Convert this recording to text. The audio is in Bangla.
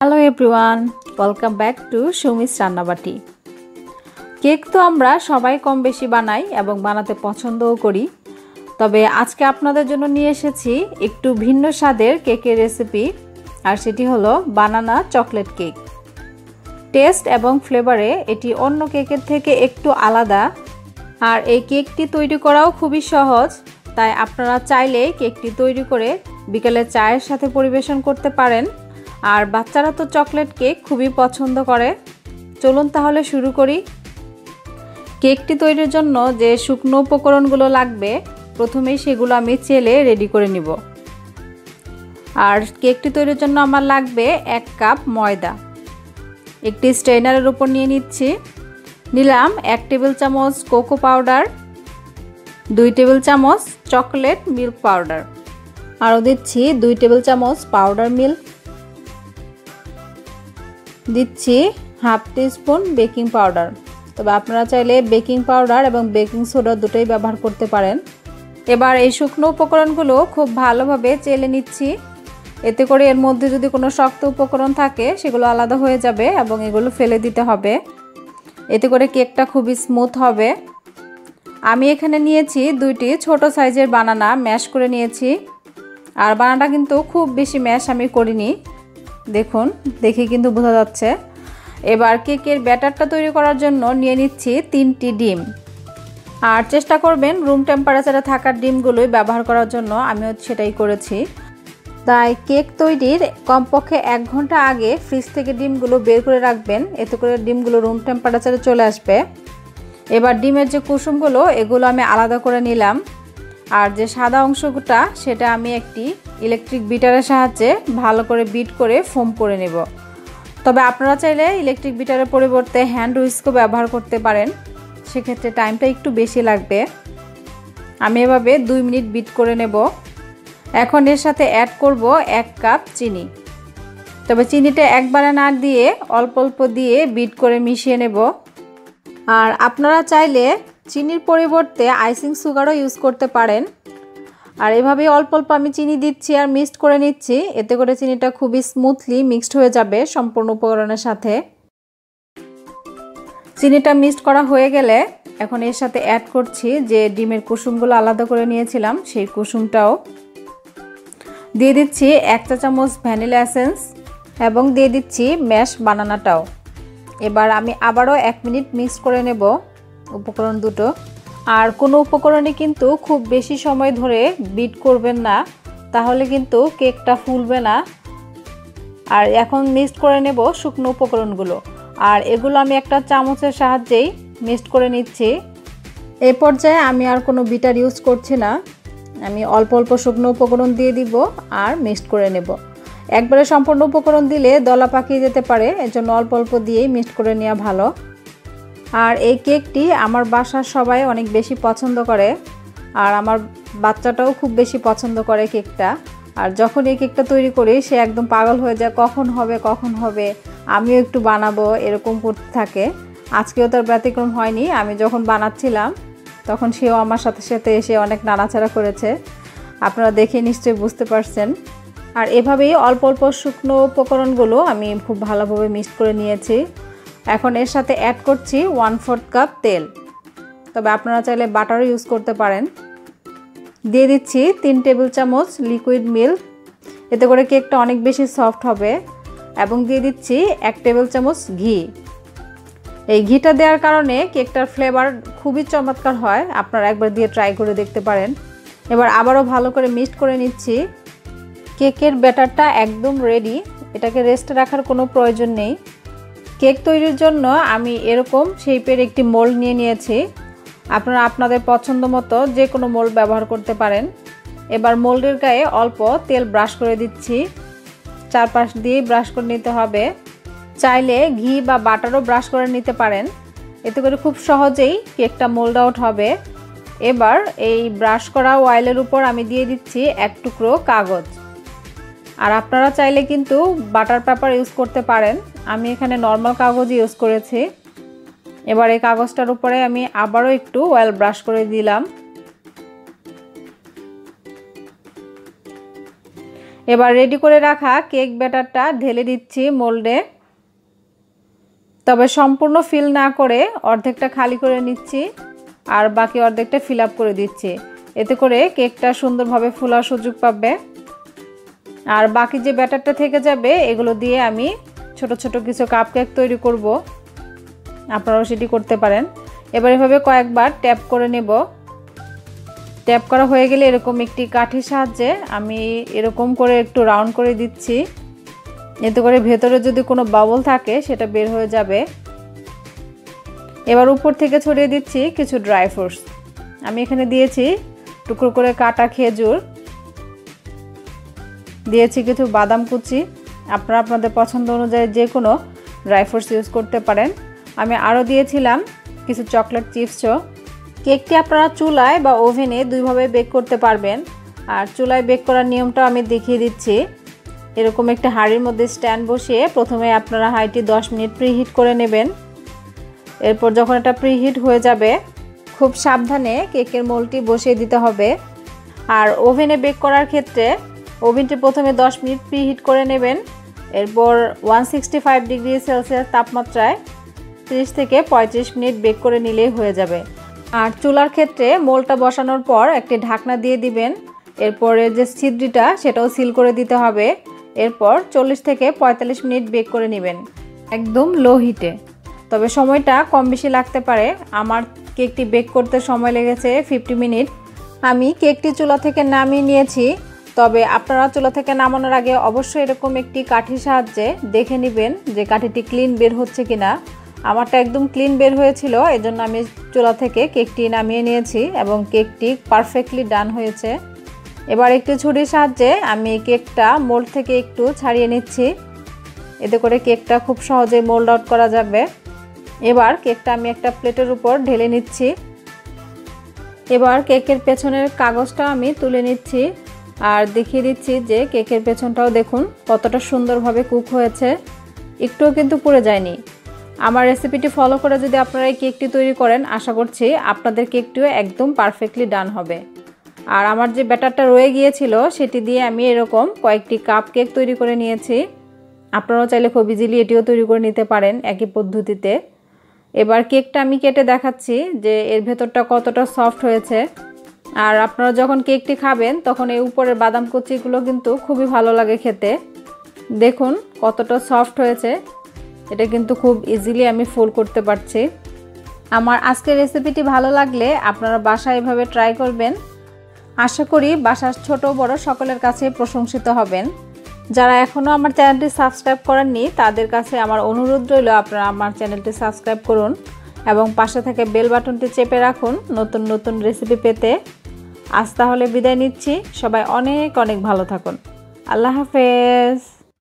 Hello everyone welcome back to Sumi's Rannabati cake তো আমরা সবাই কম বেশি বানাই এবং বানাতে পছন্দও করি। তবে আজকে আপনাদের জন্য নিয়ে এসেছি একটু ভিন্ন স্বাদের কেকের রেসিপি আর সেটি হলো বানানা চকলেট কেক টেস্ট এবং ফ্লেভারে এটি অন্য কেকের থেকে একটু আলাদা। আর এই কেকটি তৈরি করাও খুবই সহজ, তাই আপনারা চাইলেই কেকটি তৈরি করে বিকেলে চায়ের সাথে পরিবেশন করতে পারেন। আর বাচ্চারা তো চকলেট কেক খুবই পছন্দ করে। চলুন তাহলে শুরু করি। কেকটি তৈরির জন্য যে শুকনো উপকরণগুলো লাগবে, প্রথমেই সেগুলো আমি চেলে রেডি করে নিব। আর কেকটি তৈরির জন্য আমার লাগবে এক কাপ ময়দা। একটি স্ট্রেনারের উপর নিয়ে নিচ্ছি। নিলাম এক টেবিল চামচ কোকো পাউডার দুই টেবিল চামচ চকলেট মিল্ক পাউডার আরও দিচ্ছি দুই টেবিল চামচ পাউডার মিল্ক দিচ্ছি হাফ স্পুন বেকিং পাউডার। তবে আপনারা চাইলে বেকিং পাউডার এবং বেকিং সোডা দুটোই ব্যবহার করতে পারেন। এবার এই শুকনো উপকরণগুলো খুব ভালোভাবে চেলে নিচ্ছি। এতে করে এর মধ্যে যদি কোনো শক্ত উপকরণ থাকে, সেগুলো আলাদা হয়ে যাবে এবং এগুলো ফেলে দিতে হবে। এতে করে কেকটা খুবই স্মুথ হবে। আমি এখানে নিয়েছি দুইটি ছোট সাইজের বানানা ম্যাশ করে নিয়েছি। আর বানানাটা কিন্তু খুব বেশি ম্যাশ আমি করিনি। দেখুন, দেখে কিন্তু বোঝা যাচ্ছে। এবার কেকের ব্যাটারটা তৈরি করার জন্য নিয়ে নিচ্ছি তিনটি ডিম। আর চেষ্টা করবেন রুম টেম্পারেচারে থাকার ডিমগুলোই ব্যবহার করার জন্য, আমিও সেটাই করেছি। তাই কেক তৈরির কমপক্ষে এক ঘণ্টা আগে ফ্রিজ থেকে ডিমগুলো বের করে রাখবেন, এতে করে ডিমগুলো রুম টেম্পারেচারে চলে আসবে। এবার ডিমের যে কুসুমগুলো, এগুলো আমি আলাদা করে নিলাম। আর যে সাদা অংশটা, সেটা আমি একটি ইলেকট্রিক বিটারের সাহায্যে ভালো করে বিট করে ফোম করে নেব। তবে আপনারা চাইলে ইলেকট্রিক বিটারের পরিবর্তে হ্যান্ড উইস্কও ব্যবহার করতে পারেন। সেক্ষেত্রে টাইমটা একটু বেশি লাগবে। আমি এভাবে দুই মিনিট বিট করে নেব। এখন এর সাথে অ্যাড করব এক কাপ চিনি। তবে চিনিটা একবারে না দিয়ে অল্প অল্প দিয়ে বিট করে মিশিয়ে নেব। আর আপনারা চাইলে চিনির পরিবর্তে আইসিং সুগারও ইউজ করতে পারেন। আর এভাবেই অল্প অল্প আমি চিনি দিচ্ছি আর মিক্সড করে নিচ্ছি। এতে করে চিনিটা খুবই স্মুথলি মিক্সড হয়ে যাবে সম্পূর্ণ উপকরণের সাথে। চিনিটা মিক্সড করা হয়ে গেলে এখন এর সাথে অ্যাড করছি যে ডিমের কুসুমগুলো আলাদা করে নিয়েছিলাম, সেই কুসুমটাও। দিয়ে দিচ্ছি এক চা চামচ ভ্যানিলা এসেন্স এবং দিয়ে দিচ্ছি ম্যাশ বানানাটাও। এবার আমি আবারও এক মিনিট মিক্স করে নেব উপকরণ দুটো। আর কোনো উপকরণে কিন্তু খুব বেশি সময় ধরে বিট করবেন না, তাহলে কিন্তু কেকটা ফুলবে না। আর এখন মিক্সড করে নেব শুকনো উপকরণগুলো। আর এগুলো আমি একটা চামচের সাহায্যেই মিক্সড করে নিচ্ছি। এ পর্যায়ে আমি আর কোনো বিটার ইউজ করছি না। আমি অল্প অল্প শুকনো উপকরণ দিয়ে দিব আর মিক্সড করে নেব। একবারে সম্পূর্ণ উপকরণ দিলে দলা পাকিয়ে যেতে পারে, এজন্য অল্প অল্প দিয়েই মিক্সড করে নেওয়া ভালো। আর এই কেকটি আমার বাসার সবাই অনেক বেশি পছন্দ করে। আর আমার বাচ্চাটাও খুব বেশি পছন্দ করে কেকটা। আর যখন এই কেকটা তৈরি করি, সে একদম পাগল হয়ে যায়, কখন হবে কখন হবে? আমিও একটু বানাবো, এরকম করতে থাকে। আজকেও তার ব্যতিক্রম হয়নি। আমি যখন বানাচ্ছিলাম, তখন সেও আমার সাথে সাথে এসে অনেক নাড়াচাড়া করেছে। আপনারা দেখে নিশ্চয়ই বুঝতে পারছেন। আর এভাবেই অল্প অল্প শুকনো উপকরণগুলো আমি খুব ভালোভাবে মিক্স করে নিয়েছি। এখন এর সাথে অ্যাড করছি ওয়ান ফোর্থ কাপ তেল। তবে আপনারা চাইলে বাটারও ইউজ করতে পারেন। দিয়ে দিচ্ছি তিন টেবিল চামচ লিকুইড মিল্ক এতে করে কেকটা অনেক বেশি সফট হবে এবং দিয়ে দিচ্ছি এক টেবিল চামচ ঘি। এই ঘিটা দেওয়ার কারণে কেকটার ফ্লেভার খুবই চমৎকার হয়। আপনারা একবার দিয়ে ট্রাই করে দেখতে পারেন। এবার আবারও ভালো করে মিক্সড করে নিচ্ছি। কেকের ব্যাটারটা একদম রেডি এটাকে রেস্টে রাখার কোনো প্রয়োজন নেই। কেক তৈরির জন্য আমি এরকম শেপের একটি মোল্ড নিয়ে নিয়েছি। আপনারা আপনাদের পছন্দ মতো যে কোনো মোল্ড ব্যবহার করতে পারেন। এবার মোল্ডের গায়ে অল্প তেল ব্রাশ করে দিচ্ছি। চারপাশ দিয়ে ব্রাশ করে নিতে হবে। চাইলে ঘি বা বাটারও ব্রাশ করে নিতে পারেন। এতে করে খুব সহজেই কেকটা মোল্ড আউট হবে। এবার এই ব্রাশ করা অয়েলের উপর আমি দিয়ে দিচ্ছি এক টুকরো কাগজ। আর আপনারা চাইলে কিন্তু বাটার পেপার ইউজ করতে পারেন। আমি এখানে নর্মাল কাগজ ইউজ করেছি। এবার এই কাগজটার উপরে আমি আবারও একটু অয়েল ব্রাশ করে দিলাম। এবার রেডি করে রাখা কেক ব্যাটারটা ঢেলে দিচ্ছি মোল্ডে তবে সম্পূর্ণ ফিল না করে অর্ধেকটা খালি করে নিচ্ছি আর বাকি অর্ধেকটা ফিল আপ করে দিচ্ছি। এতে করে কেকটা সুন্দরভাবে ফোলার সুযোগ পাবে। আর বাকি যে ব্যাটারটা থেকে যাবে, এগুলো দিয়ে আমি ছোট ছোট কিছু কাপ কেক তৈরি করব। আপনারাও সেটি করতে পারেন। এবার এভাবে কয়েকবার ট্যাপ করে নেব। ট্যাপ করা হয়ে গেলে এরকম একটি কাঠির সাহায্যে আমি এরকম করে একটু রাউন্ড করে দিচ্ছি। এতে করে ভেতরে যদি কোনো বাবল থাকে, সেটা বের হয়ে যাবে। এবার উপর থেকে ছড়িয়ে দিচ্ছি কিছু ড্রাই ফ্রুটস আমি এখানে দিয়েছি টুকরো করে কাটা খেজুর। দিয়েছি কিছু বাদাম কুচি। আপনারা আপনাদের পছন্দ অনুযায়ী যে কোনো ড্রাই ফ্রুটস ইউজ করতে পারেন। আমি আরও দিয়েছিলাম কিছু চকলেট চিপসও কেকটি আপনারা চুলায় বা ওভেনে দুইভাবে বেক করতে পারবেন। আর চুলায় বেক করার নিয়মটা আমি দেখিয়ে দিচ্ছি। এরকম একটা হাঁড়ির মধ্যে স্ট্যান্ড বসিয়ে প্রথমে আপনারা হাঁড়িটি 10 মিনিট প্রিহিট করে নেবেন। এরপর যখন এটা প্রিহিট হয়ে যাবে, খুব সাবধানে কেকের মোলটি বসিয়ে দিতে হবে। আর ওভেনে বেক করার ক্ষেত্রে ওভেনটি প্রথমে 10 মিনিট প্রিহিট করে নেবেন। এরপর one sixty five degree Celsius তাপমাত্রায় 30 থেকে 35 মিনিট বেক করে নিলেই হয়ে যাবে। আর চুলার ক্ষেত্রে মোলটা বসানোর পর একটি ঢাকনা দিয়ে দিবেন। এরপরে যে ছিদ্রিটা, সেটাও সিল করে দিতে হবে। এরপর চল্লিশ থেকে ৪৫ মিনিট বেক করে নেবেন, একদম লো হিটে। তবে সময়টা কম বেশি লাগতে পারে। আমার কেকটি বেক করতে সময় লেগেছে ফিফটি মিনিট। আমি কেকটি চুলা থেকে নামিয়ে নিয়েছি। তবে আপনারা চুলা থেকে নামানোর আগে অবশ্যই এরকম একটি কাঠির সাহায্যে দেখে নেবেন যে কাঠিটি ক্লিন বের হচ্ছে কিনা। আমারটা একদম ক্লিন বের হয়েছিল, এজন্য আমি চুলা থেকে কেকটি নামিয়ে নিয়েছি এবং কেকটি পারফেক্টলি ডান হয়েছে। এবার একটি ছুরির সাহায্যে আমি কেকটা মোল্ড থেকে একটু ছাড়িয়ে নিচ্ছি। এতে করে কেকটা খুব সহজে মোল্ড আউট করা যাবে। এবার কেকটা আমি একটা প্লেটের উপর ঢেলে নিচ্ছি। এবার কেকের পেছনের কাগজটা আমি তুলে নিচ্ছি। আর দেখিয়ে দিচ্ছি যে কেকের পেছনটাও দেখুন, কতটা সুন্দরভাবে কুক হয়েছে। একটুও কিন্তু পুড়ে যায়নি। আমার রেসিপিটি ফলো করে যদি আপনারা এই কেকটি তৈরি করেন, আশা করছি আপনাদের কেকটিও একদম পারফেক্টলি ডান হবে। আর আমার যে ব্যাটারটা রয়ে গিয়েছিল, সেটি দিয়ে আমি এরকম কয়েকটি কাপ কেক তৈরি করে নিয়েছি। আপনারাও চাইলে খুব ইজিলি এটিও তৈরি করে নিতে পারেন একই পদ্ধতিতে। এবার কেকটা আমি কেটে দেখাচ্ছি যে এর ভেতরটা কতটা সফট হয়েছে। আর আপনারা যখন কেকটি খাবেন, তখন এই উপরের বাদাম কুচিগুলো কিন্তু খুবই ভালো লাগে খেতে। দেখুন কতটা সফট হয়েছে। এটা কিন্তু খুব ইজিলি আমি ফুল করতে পারছি। আমার আজকের রেসিপিটি ভালো লাগলে আপনারা বাসায় এভাবে ট্রাই করবেন। আশা করি বাসার ছোট বড় সকলের কাছে প্রশংসিত হবেন। যারা এখনও আমার চ্যানেলটি সাবস্ক্রাইব করেননি, তাদের কাছে আমার অনুরোধ রইল আপনারা আমার চ্যানেলটি সাবস্ক্রাইব করুন এবং পাশে থেকে বেল বাটনটি চেপে রাখুন নতুন নতুন রেসিপি পেতে। আজ তাহলে বিদায় নিচ্ছি। সবাই অনেক অনেক ভালো থাকুন। আল্লাহ হাফেজ।